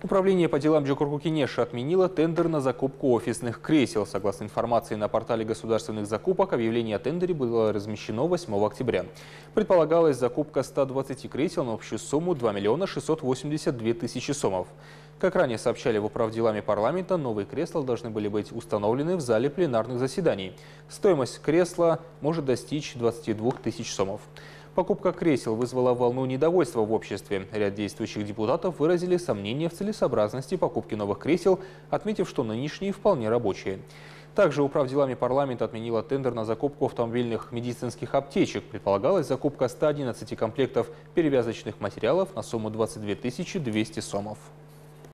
Управление по делам Джокуркукинеша отменило тендер на закупку офисных кресел. Согласно информации на портале государственных закупок, объявление о тендере было размещено 8 октября. Предполагалась закупка 120 кресел на общую сумму 2 миллиона 682 тысячи сомов. Как ранее сообщали в управделами парламента, новые кресла должны были быть установлены в зале пленарных заседаний. Стоимость кресла может достичь 22 тысяч сомов. Покупка кресел вызвала волну недовольства в обществе. Ряд действующих депутатов выразили сомнения в целесообразности покупки новых кресел, отметив, что нынешние вполне рабочие. Также управделами парламента отменила тендер на закупку автомобильных медицинских аптечек. Предполагалась закупка 111 комплектов перевязочных материалов на сумму 22 200 сомов.